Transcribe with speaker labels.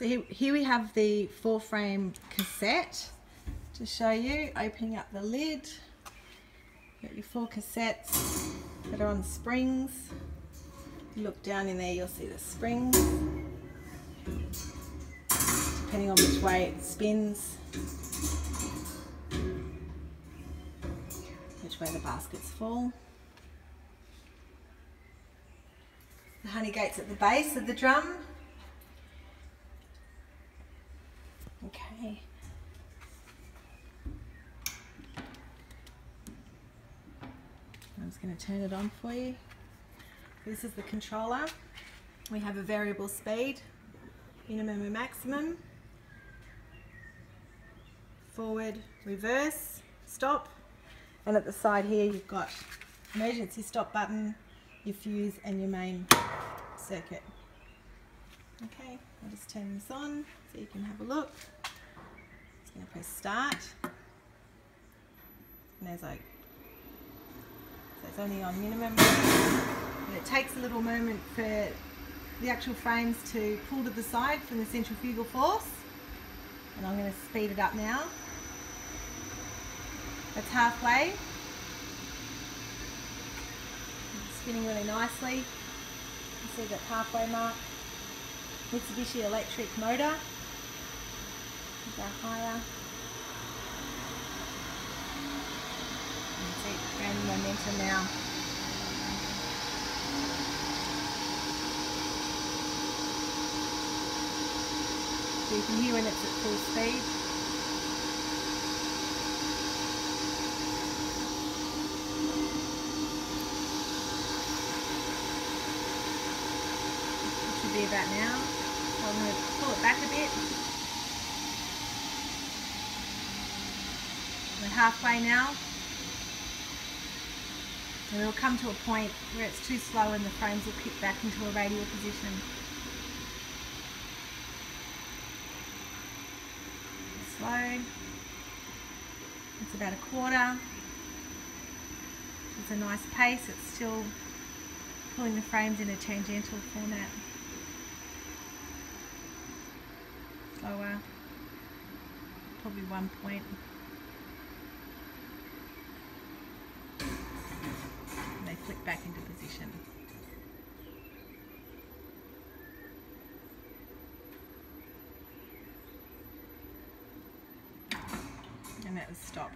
Speaker 1: So here, here we have the four frame cassette to show you. Opening up the lid. Got your four cassettes that are on springs. Look down in there, you'll see the springs. Depending on which way it spins. Which way the baskets fall. The honey gates at the base of the drum. Okay. I'm just going to turn it on for you. This is the controller. We have a variable speed, minimum and maximum, forward, reverse, stop, and at the side here you've got emergency stop button, your fuse and your main circuit. Okay, I'll just turn this on so you can have a look. Going to press start. And there's like, so it's only on minimum. And it takes a little moment for the actual frames to pull to the side from the centrifugal force. And I'm going to speed it up now. That's halfway. spinning really nicely. You see that halfway mark. Mitsubishi electric motor. Higher. You see it gaining momentum now. So you can hear when it's at full speed. Should be about now. I'm going to pull it back a bit. Halfway now. And it'll come to a point where it's too slow and the frames will kick back into a radial position. Slow. It's about a quarter. It's a nice pace. It's still pulling the frames in a tangential format. slower, probably one point. Flick back into position. And that was stop.